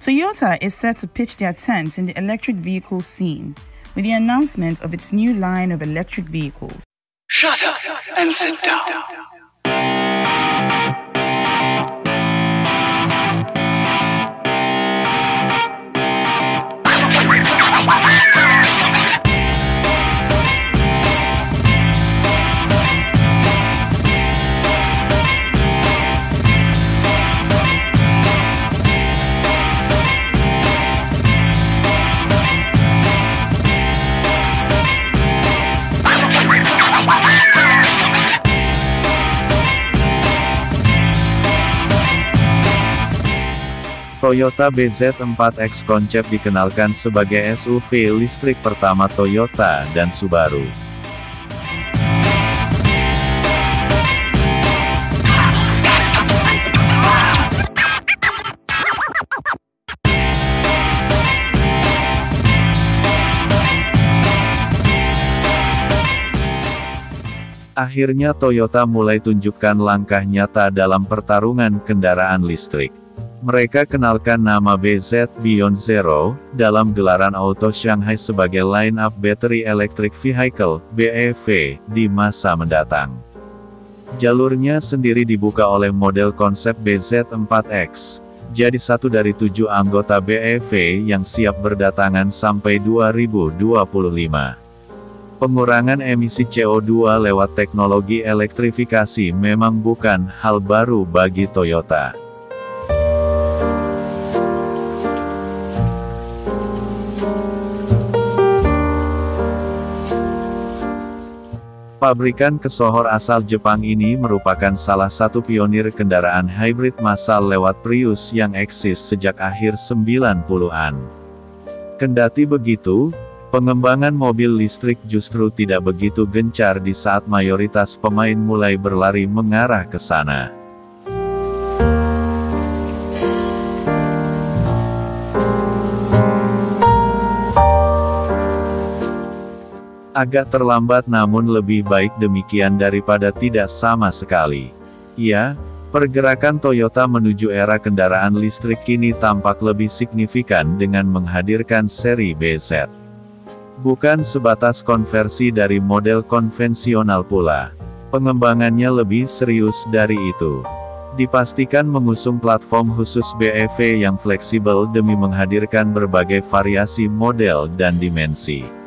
Toyota is set to pitch their tent in the electric vehicle scene with the announcement of its new line of electric vehicles. Shut up and sit down. Toyota BZ4X konsep dikenalkan sebagai SUV listrik pertama Toyota dan Subaru. Akhirnya Toyota mulai tunjukkan langkah nyata dalam pertarungan kendaraan listrik. Mereka kenalkan nama BZ Beyond Zero, dalam gelaran Auto Shanghai sebagai line-up Battery Electric Vehicle, BEV, di masa mendatang. Jalurnya sendiri dibuka oleh model konsep BZ4X, jadi satu dari tujuh anggota BEV yang siap berdatangan sampai 2025. Pengurangan emisi CO2 lewat teknologi elektrifikasi memang bukan hal baru bagi Toyota. Pabrikan kesohor asal Jepang ini merupakan salah satu pionir kendaraan hybrid massal lewat Prius yang eksis sejak akhir 90-an. Kendati begitu, pengembangan mobil listrik justru tidak begitu gencar di saat mayoritas pemain mulai berlari mengarah ke sana. Agak terlambat namun lebih baik demikian daripada tidak sama sekali. Ya, pergerakan Toyota menuju era kendaraan listrik kini tampak lebih signifikan dengan menghadirkan seri BZ. Bukan sebatas konversi dari model konvensional pula. Pengembangannya lebih serius dari itu. Dipastikan mengusung platform khusus BEV yang fleksibel demi menghadirkan berbagai variasi model dan dimensi.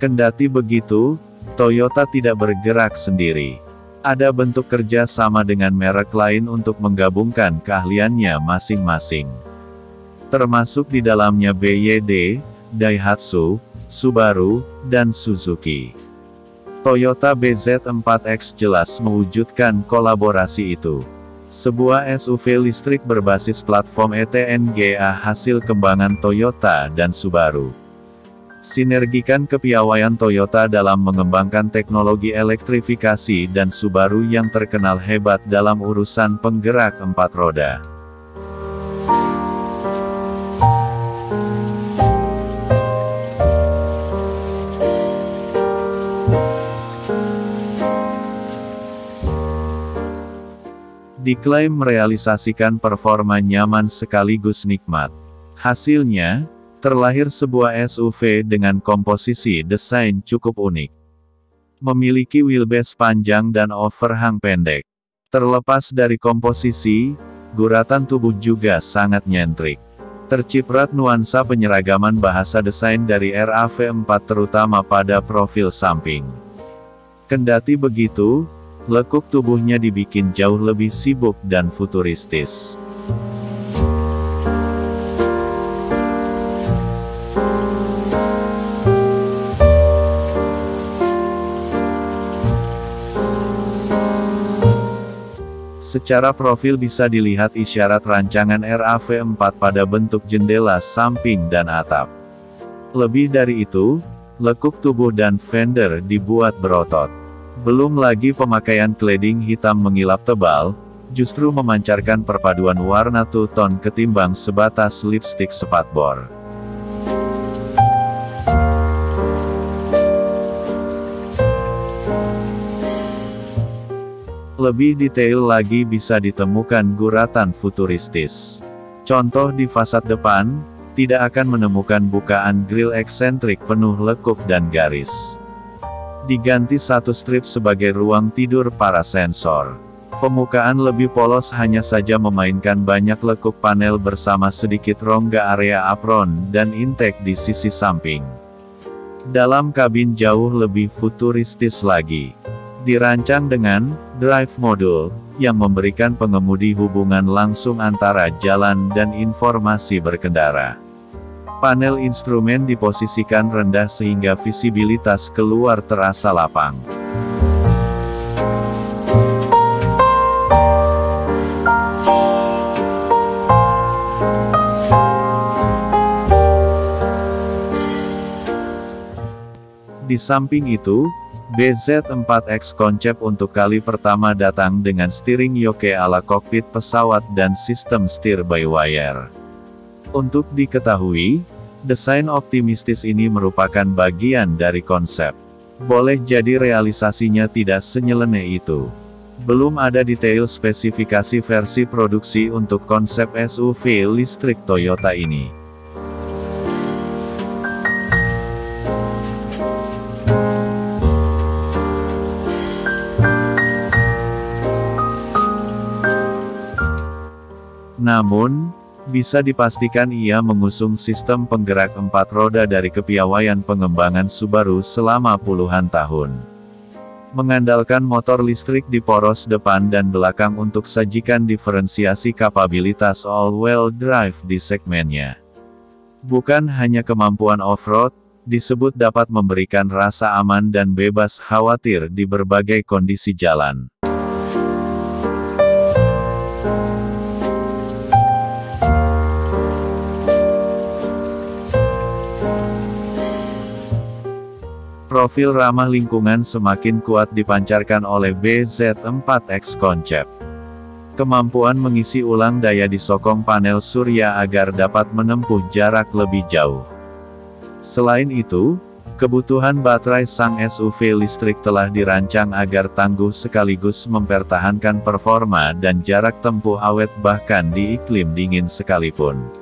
Kendati begitu, Toyota tidak bergerak sendiri. Ada bentuk kerja sama dengan merek lain untuk menggabungkan keahliannya masing-masing. Termasuk di dalamnya BYD, Daihatsu, Subaru, dan Suzuki. Toyota BZ4X jelas mewujudkan kolaborasi itu. Sebuah SUV listrik berbasis platform ETNGA hasil kembangan Toyota dan Subaru. Sinergikan kepiawaian Toyota dalam mengembangkan teknologi elektrifikasi dan Subaru yang terkenal hebat dalam urusan penggerak empat roda. Diklaim merealisasikan performa nyaman sekaligus nikmat. Hasilnya, terlahir sebuah SUV dengan komposisi desain cukup unik. Memiliki wheelbase panjang dan overhang pendek. Terlepas dari komposisi, guratan tubuh juga sangat nyentrik. Terciprat nuansa penyeragaman bahasa desain dari RAV4 terutama pada profil samping. Kendati begitu, lekuk tubuhnya dibikin jauh lebih sibuk dan futuristis. Secara profil bisa dilihat isyarat rancangan RAV4 pada bentuk jendela samping dan atap. Lebih dari itu, lekuk tubuh dan fender dibuat berotot. Belum lagi pemakaian cladding hitam mengilap tebal, justru memancarkan perpaduan warna two-tone ketimbang sebatas lipstick spatbor. Lebih detail lagi bisa ditemukan guratan futuristis. Contoh di fasad depan, tidak akan menemukan bukaan grill eksentrik penuh lekuk dan garis. Diganti satu strip sebagai ruang tidur para sensor. Pemukaan lebih polos hanya saja memainkan banyak lekuk panel bersama sedikit rongga area apron dan intake di sisi samping. Dalam kabin jauh lebih futuristis lagi. Dirancang dengan drive module yang memberikan pengemudi hubungan langsung antara jalan dan informasi berkendara. Panel instrumen diposisikan rendah sehingga visibilitas keluar terasa lapang. Di samping itu, BZ4X konsep untuk kali pertama datang dengan steering yoke ala kokpit pesawat dan sistem steer by wire. Untuk diketahui, desain optimistis ini merupakan bagian dari konsep. Boleh jadi realisasinya tidak senyeleneh itu. Belum ada detail spesifikasi versi produksi untuk konsep SUV listrik Toyota ini. Namun, bisa dipastikan ia mengusung sistem penggerak empat roda dari kepiawaian pengembangan Subaru selama puluhan tahun. Mengandalkan motor listrik di poros depan dan belakang untuk sajikan diferensiasi kapabilitas all-wheel drive di segmennya. Bukan hanya kemampuan off-road, disebut dapat memberikan rasa aman dan bebas khawatir di berbagai kondisi jalan. Profil ramah lingkungan semakin kuat dipancarkan oleh BZ4X Concept. Kemampuan mengisi ulang daya disokong panel surya agar dapat menempuh jarak lebih jauh. Selain itu, kebutuhan baterai sang SUV listrik telah dirancang agar tangguh sekaligus mempertahankan performa dan jarak tempuh awet bahkan di iklim dingin sekalipun.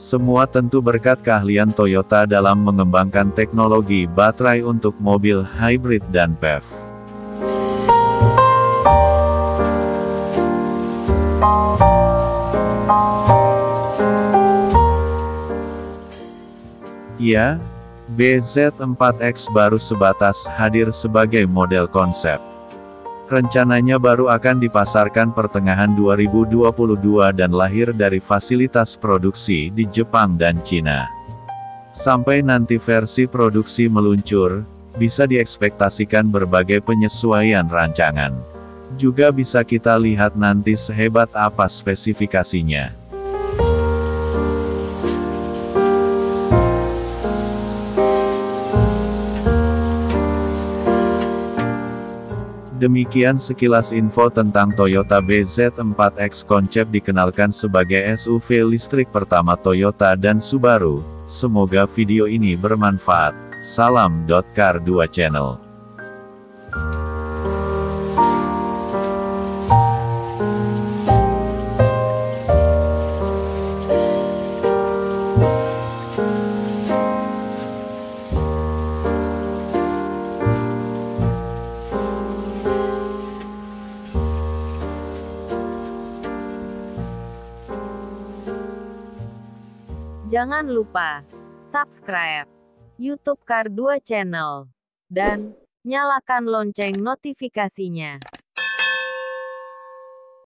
Semua tentu berkat keahlian Toyota dalam mengembangkan teknologi baterai untuk mobil hybrid dan PHEV. Ya, BZ4X baru sebatas hadir sebagai model konsep. Rencananya baru akan dipasarkan pertengahan 2022 dan lahir dari fasilitas produksi di Jepang dan Cina. Sampai nanti versi produksi meluncur, bisa diekspektasikan berbagai penyesuaian rancangan. Juga bisa kita lihat nanti sehebat apa spesifikasinya. Demikian sekilas info tentang Toyota BZ4X konsep dikenalkan sebagai SUV listrik pertama Toyota dan Subaru. Semoga video ini bermanfaat. Salam. Car 2 Channel Jangan lupa subscribe YouTube Kar 2 Channel dan nyalakan lonceng notifikasinya.